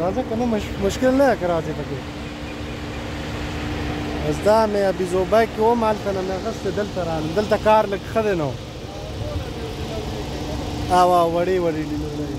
راځه کنه مش... مشکل نه که راځې پکې بس دا مې ابي زوبه کې وم هلته نه مې اخیستې دلته رالم دلته کار لږ ښه دی نه و او وړې وړې لیمو لري